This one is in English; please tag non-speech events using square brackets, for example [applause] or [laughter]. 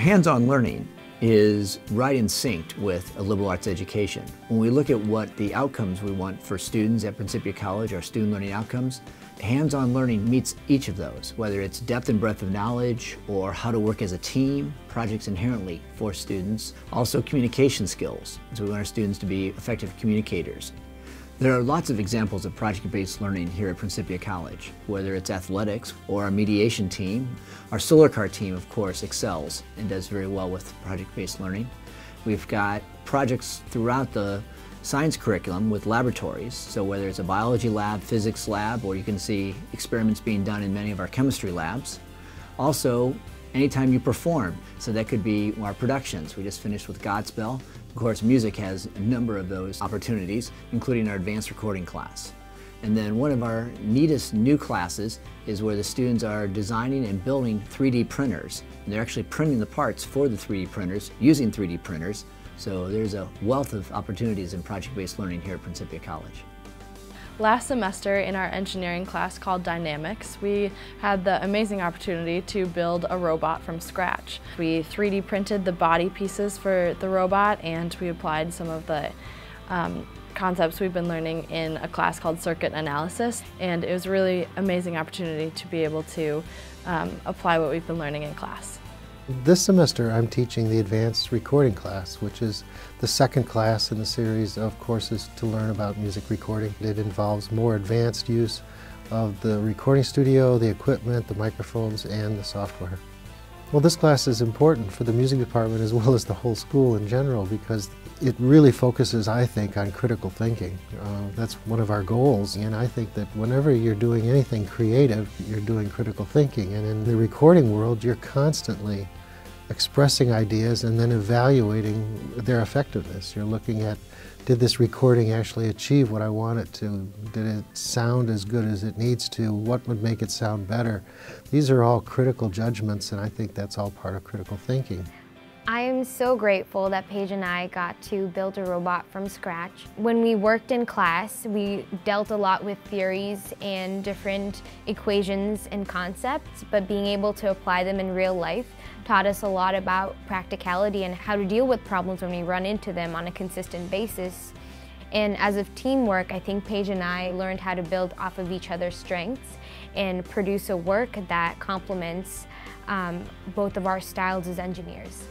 Hands-on learning is right in sync with a liberal arts education. When we look at what the outcomes we want for students at Principia College, our student learning outcomes, hands-on learning meets each of those, whether it's depth and breadth of knowledge or how to work as a team, projects inherently for students, also communication skills. So we want our students to be effective communicators. There are lots of examples of project-based learning here at Principia College, whether it's athletics or our mediation team. Our Solar Car team, of course, excels and does very well with project-based learning. We've got projects throughout the science curriculum with laboratories, so whether it's a biology lab, physics lab, or you can see experiments being done in many of our chemistry labs. Also, anytime you perform, so that could be our productions. We just finished with Godspell, of course, music has a number of those opportunities, including our advanced recording class. And then one of our neatest new classes is where the students are designing and building 3D printers. And they're actually printing the parts for the 3D printers using 3D printers. So there's a wealth of opportunities in project-based learning here at Principia College. Last semester in our engineering class called Dynamics, we had the amazing opportunity to build a robot from scratch. We 3D printed the body pieces for the robot and we applied some of the um, concepts we've been learning in a class called circuit analysis and it was a really amazing opportunity to be able to um, apply what we've been learning in class. This semester I'm teaching the advanced recording class, which is the second class in the series of courses to learn about music recording. It involves more advanced use of the recording studio, the equipment, the microphones, and the software. Well, this class is important for the music department as [laughs] well as the whole school in general because it really focuses, I think, on critical thinking. Uh, that's one of our goals, and I think that whenever you're doing anything creative, you're doing critical thinking. And in the recording world, you're constantly expressing ideas and then evaluating their effectiveness. You're looking at did this recording actually achieve what I want it to? Did it sound as good as it needs to? What would make it sound better? These are all critical judgments and I think that's all part of critical thinking. I am so grateful that Paige and I got to build a robot from scratch. When we worked in class, we dealt a lot with theories and different equations and concepts, but being able to apply them in real life taught us a lot about practicality and how to deal with problems when we run into them on a consistent basis. And as of teamwork, I think Paige and I learned how to build off of each other's strengths and produce a work that complements um, both of our styles as engineers.